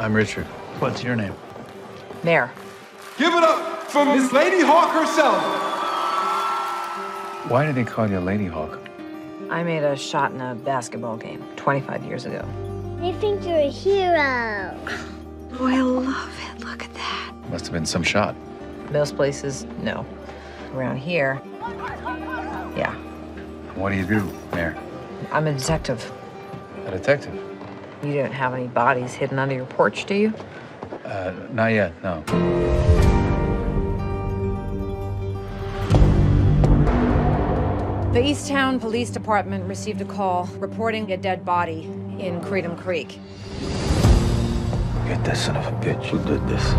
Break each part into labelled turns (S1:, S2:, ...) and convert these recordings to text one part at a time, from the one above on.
S1: I'm Richard. What's your name?
S2: Mare.
S3: Give it up for Miss Lady Hawk herself.
S1: Why do they call you Lady Hawk?
S2: I made a shot in a basketball game 25 years ago.
S4: They think you're a hero.
S5: Oh, I love it. Look at that.
S1: Must have been some shot.
S2: Most places, no. Around here, yeah.
S1: What do you do, Mare?
S2: I'm a detective.
S1: A detective?
S2: You don't have any bodies hidden under your porch, do you?
S1: Uh, not yet, no.
S6: The Easttown Police Department received a call reporting a dead body in Creedham Creek.
S7: Get that son of a bitch who did this.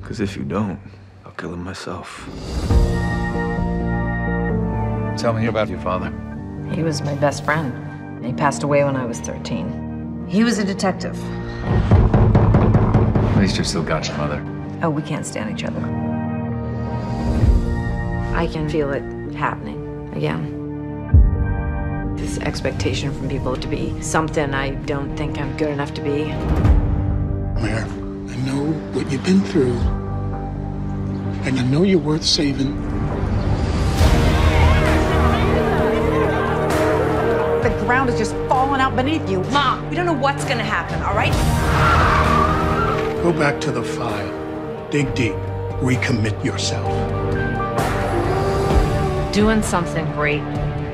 S7: Because if you don't, I'll kill him myself.
S1: Tell me about your father.
S2: He was my best friend. He passed away when I was 13. He was a detective.
S1: At least you've still got your mother.
S2: Oh, we can't stand each other. I can feel it happening again. This expectation from people to be something I don't think I'm good enough to be.
S8: Mare, I know what you've been through, and I know you're worth saving.
S5: The ground is just falling out beneath you. Mom, we don't know what's gonna happen, all right?
S8: Go back to the file. Dig deep. Recommit yourself.
S2: Doing something great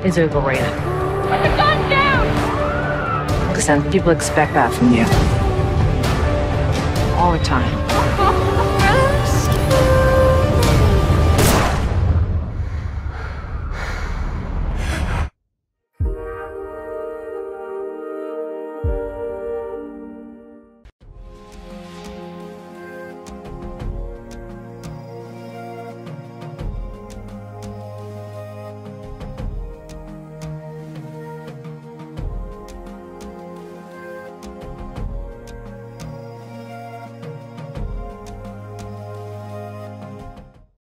S2: is overrated.
S4: Put the gun down!
S2: Because then people expect that from you. All the time.